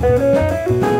Música